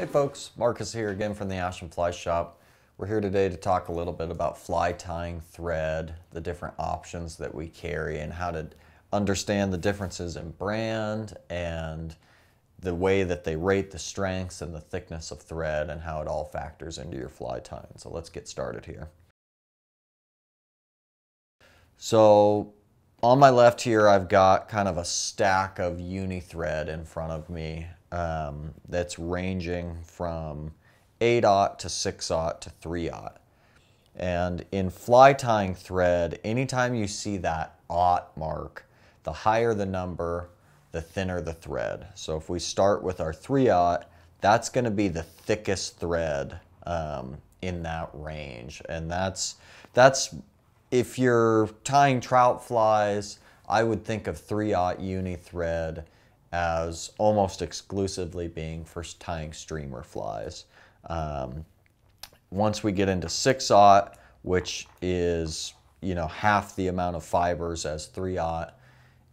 Hey folks, Marcus here again from the Ashland Fly Shop. We're here today to talk a little bit about fly tying thread, the different options that we carry and how to understand the differences in brand and the way that they rate the strengths and the thickness of thread and how it all factors into your fly tying. So let's get started here. So on my left here, I've got kind of a stack of uni thread in front of me um, that's ranging from 8-aught to 6-aught to 3-aught. And in fly tying thread, anytime you see that aught mark, the higher the number, the thinner the thread. So if we start with our 3-aught, that's going to be the thickest thread um, in that range. And that's, that's if you're tying trout flies, I would think of 3-aught uni thread as almost exclusively being for tying streamer flies. Um, once we get into 6-aught, which is you know half the amount of fibers as 3-aught,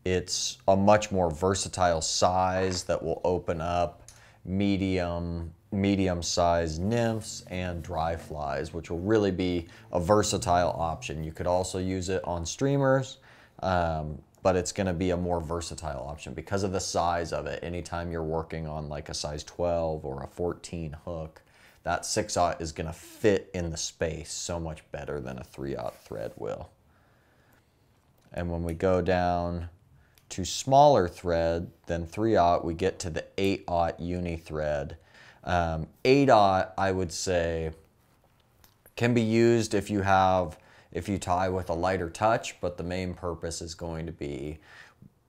it's a much more versatile size that will open up medium medium-sized nymphs and dry flies, which will really be a versatile option. You could also use it on streamers, um, but it's going to be a more versatile option because of the size of it. Anytime you're working on like a size 12 or a 14 hook, that 6-aught is going to fit in the space so much better than a 3-aught thread will. And when we go down to smaller thread than 3-aught, we get to the 8-aught uni thread. Um, 8-aught, I would say, can be used if you have, if you tie with a lighter touch, but the main purpose is going to be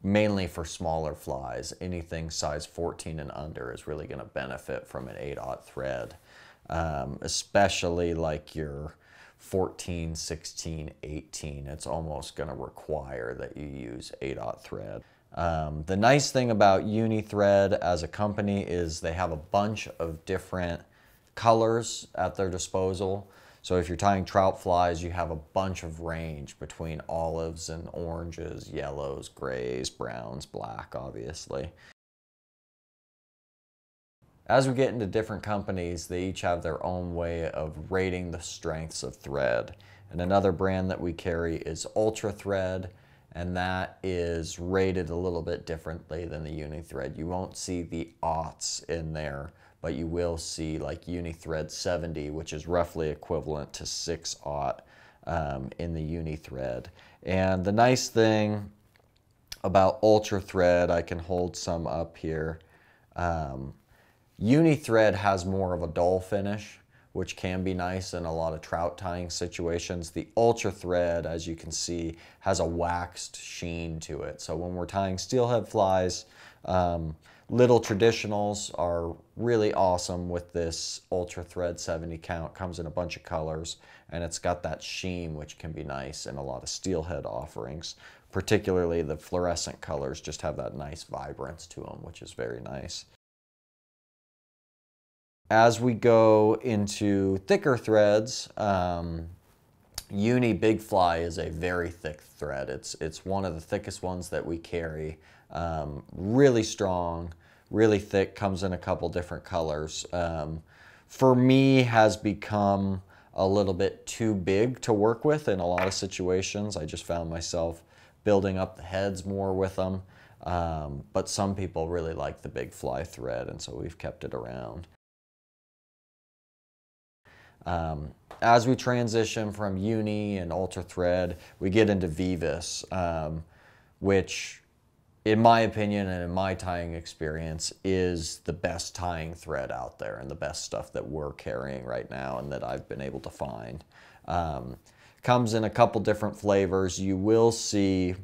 mainly for smaller flies. Anything size 14 and under is really going to benefit from an 8-aught thread, um, especially like your 14, 16, 18, it's almost going to require that you use 8-aught thread. Um, the nice thing about UniThread as a company is they have a bunch of different colors at their disposal. So if you're tying trout flies, you have a bunch of range between olives and oranges, yellows, grays, browns, black, obviously. As we get into different companies, they each have their own way of rating the strengths of thread. And another brand that we carry is Ultra Thread, and that is rated a little bit differently than the Unithread. You won't see the aughts in there, but you will see like Unithread 70, which is roughly equivalent to 6 aught um, in the Unithread. And the nice thing about Ultra Thread, I can hold some up here. Um, Unithread has more of a dull finish, which can be nice in a lot of trout tying situations. The Ultra Thread, as you can see, has a waxed sheen to it. So when we're tying steelhead flies, um, little traditionals are really awesome with this Ultra Thread 70 count. Comes in a bunch of colors, and it's got that sheen, which can be nice in a lot of steelhead offerings. Particularly the fluorescent colors just have that nice vibrance to them, which is very nice. As we go into thicker threads, um, Uni Big Fly is a very thick thread. It's, it's one of the thickest ones that we carry. Um, really strong, really thick, comes in a couple different colors. Um, for me, has become a little bit too big to work with in a lot of situations. I just found myself building up the heads more with them. Um, but some people really like the big fly thread, and so we've kept it around. Um, as we transition from Uni and Ultra Thread, we get into Veevus, um, which, in my opinion and in my tying experience, is the best tying thread out there and the best stuff that we're carrying right now and that I've been able to find. Um, comes in a couple different flavors. You will see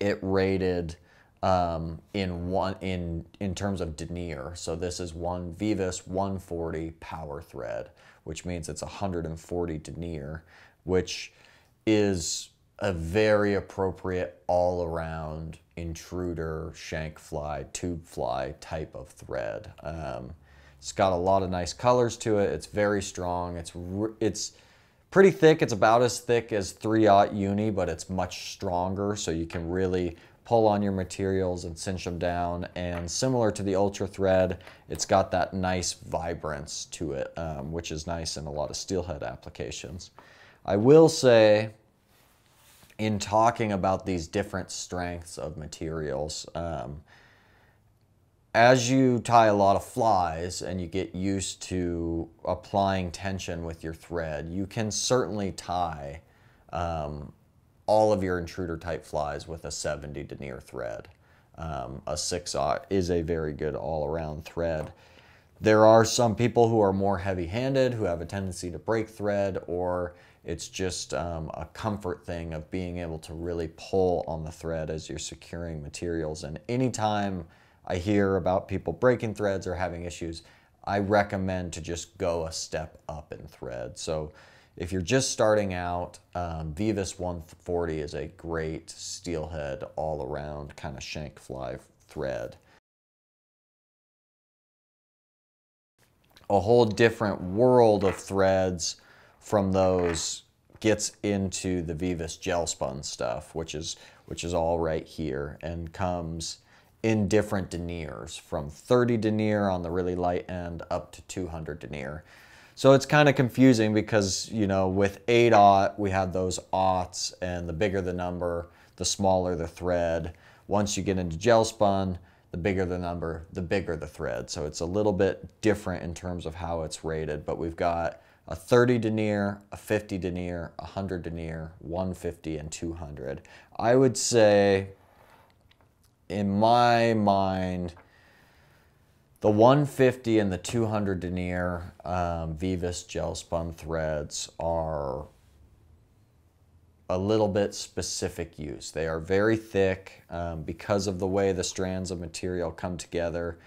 it rated um, in one in in terms of denier. So this is one Veevus 140 power thread, which means it's 140 denier, which is a very appropriate all-around intruder, shank fly, tube fly type of thread. Um, it's got a lot of nice colors to it. It's very strong. It's it's pretty thick. It's about as thick as 3-aught uni, but it's much stronger, so you can really pull on your materials and cinch them down. And similar to the Ultra Thread, it's got that nice vibrance to it, um, which is nice in a lot of steelhead applications. I will say, in talking about these different strengths of materials, um, as you tie a lot of flies and you get used to applying tension with your thread, you can certainly tie um, all of your intruder type flies with a 70 denier thread. Um, a 6 aught is a very good all around thread. There are some people who are more heavy handed who have a tendency to break thread, or it's just um, a comfort thing of being able to really pull on the thread as you're securing materials. And anytime I hear about people breaking threads or having issues, I recommend to just go a step up in thread. So if you're just starting out, um, Veevus 140 is a great steelhead all around kind of shank fly thread. A whole different world of threads from those gets into the Veevus gel spun stuff, which is which is all right here and comes in different deniers from 30 denier on the really light end up to 200 denier. So it's kind of confusing because, you know, with 8 aught, we had those aughts, and the bigger the number, the smaller the thread. Once you get into gel spun, the bigger the number, the bigger the thread. So it's a little bit different in terms of how it's rated, but we've got a 30 denier, a 50 denier, a 100 denier, 150, and 200. I would say in my mind, the 150 and the 200 denier um, Veevus gel spun threads are a little bit specific use. They are very thick um, because of the way the strands of material come together.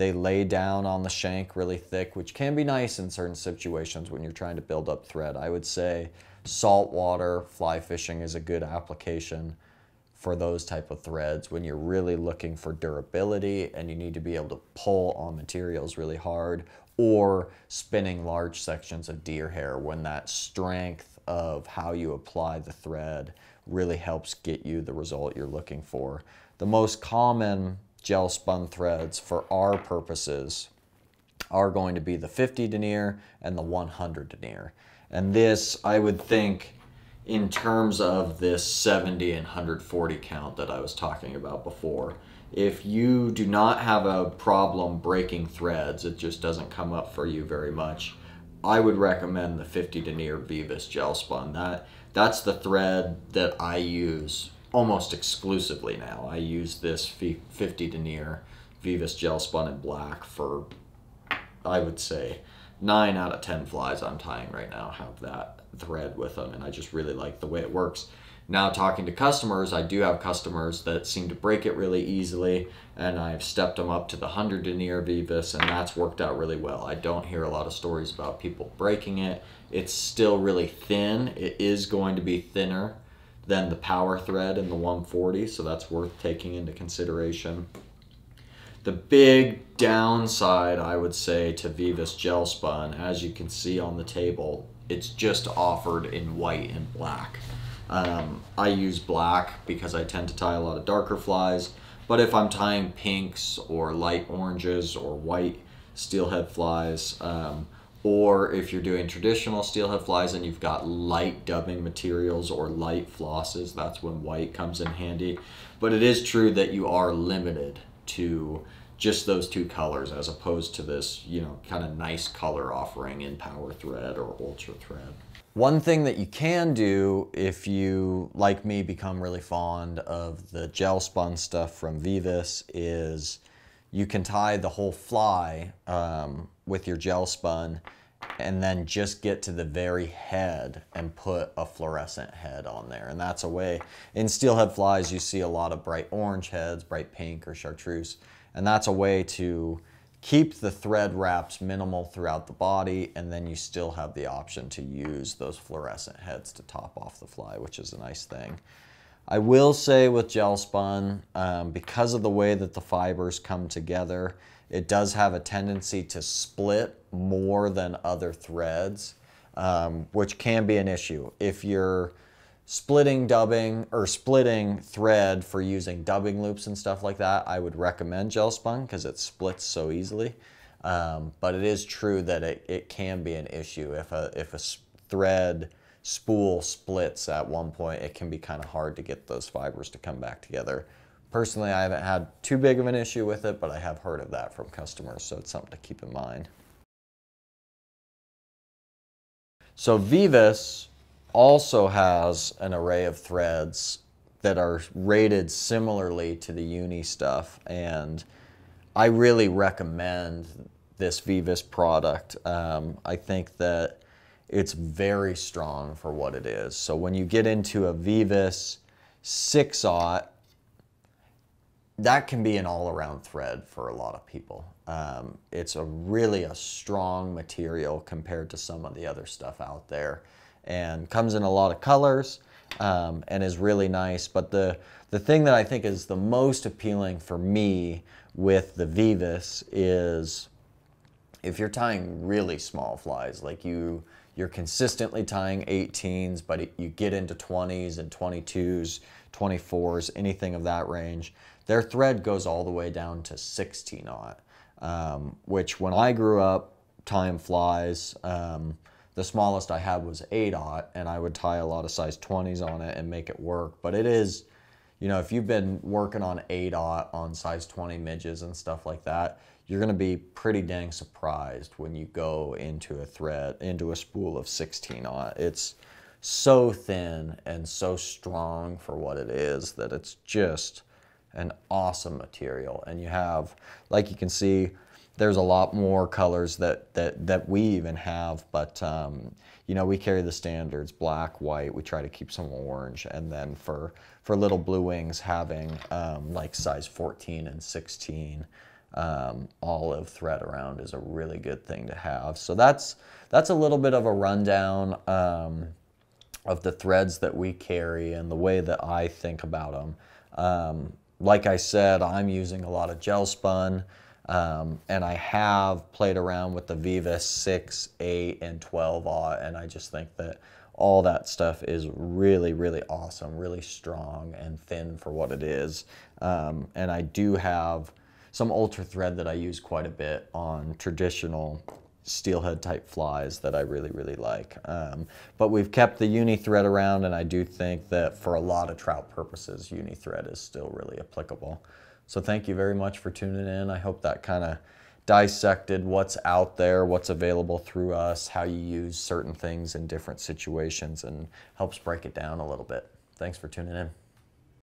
They lay down on the shank really thick, which can be nice in certain situations when you're trying to build up thread. I would say saltwater fly fishing is a good application for those type of threads when you're really looking for durability and you need to be able to pull on materials really hard or spinning large sections of deer hair when that strength of how you apply the thread really helps get you the result you're looking for. The most common gel spun threads for our purposes are going to be the 50 denier and the 100 denier. And this, I would think, in terms of this 70 and 140 count that I was talking about before. If you do not have a problem breaking threads, it just doesn't come up for you very much, I would recommend the 50 denier Veevus gel spun. That, that's the thread that I use almost exclusively now. I use this 50 denier Veevus gel spun in black for, I would say, 9 out of 10 flies I'm tying right now have that thread with them and I just really like the way it works. Now talking to customers, I do have customers that seem to break it really easily and I've stepped them up to the 100 denier Veevus and that's worked out really well. I don't hear a lot of stories about people breaking it. It's still really thin. It is going to be thinner than the power thread in the 140 so that's worth taking into consideration. The big downside, I would say, to Veevus Gel Spun, as you can see on the table, it's just offered in white and black. Um, I use black because I tend to tie a lot of darker flies, but if I'm tying pinks or light oranges or white steelhead flies, um, or if you're doing traditional steelhead flies and you've got light dubbing materials or light flosses, that's when white comes in handy. But it is true that you are limited to just those two colors as opposed to this, you know, kind of nice color offering in Power Thread or Ultra Thread. One thing that you can do if you, like me, become really fond of the gel spun stuff from Veevus is you can tie the whole fly um, with your gel spun and then just get to the very head and put a fluorescent head on there. And that's a way, in steelhead flies, you see a lot of bright orange heads, bright pink or chartreuse. And that's a way to keep the thread wraps minimal throughout the body and then you still have the option to use those fluorescent heads to top off the fly, which is a nice thing. I will say with gel spun, um, because of the way that the fibers come together, it does have a tendency to split more than other threads, um, which can be an issue. If you're splitting dubbing or splitting thread for using dubbing loops and stuff like that, I would recommend gel spun because it splits so easily. Um, but it is true that it, it can be an issue if a, if a thread spool splits at one point, it can be kind of hard to get those fibers to come back together. Personally, I haven't had too big of an issue with it, but I have heard of that from customers, so it's something to keep in mind. So Veevus also has an array of threads that are rated similarly to the uni stuff and I really recommend this Veevus product. Um, I think that it's very strong for what it is. So when you get into a Veevus 6-aught, that can be an all-around thread for a lot of people. Um, it's a really a strong material compared to some of the other stuff out there and comes in a lot of colors um, and is really nice. But the, the thing that I think is the most appealing for me with the Veevus is if you're tying really small flies, like you, you're consistently tying 18s, but it, you get into 20s and 22s, 24s, anything of that range, their thread goes all the way down to 16 aught, um, which when I grew up time flies, um, the smallest I had was 8 aught, and I would tie a lot of size 20s on it and make it work. But it is, you know, if you've been working on 8 aught on size 20 midges and stuff like that, you're going to be pretty dang surprised when you go into a thread, into a spool of 16 aught. It's so thin and so strong for what it is that it's just an awesome material. And you have, like you can see, there's a lot more colors that, that, that we even have, but um, you know, we carry the standards, black, white, we try to keep some orange, and then for, for little blue wings having um, like size 14 and 16 um, olive thread around is a really good thing to have. So that's, that's a little bit of a rundown um, of the threads that we carry and the way that I think about them. Um, like I said, I'm using a lot of gel spun. Um, and I have played around with the Veevus 6, 8, and 12 aught, and I just think that all that stuff is really, really awesome, really strong and thin for what it is. Um, and I do have some ultra thread that I use quite a bit on traditional steelhead type flies that I really, really like. Um, but we've kept the uni thread around, and I do think that for a lot of trout purposes, uni thread is still really applicable. So thank you very much for tuning in. I hope that kind of dissected what's out there, what's available through us, how you use certain things in different situations, and helps break it down a little bit. Thanks for tuning in.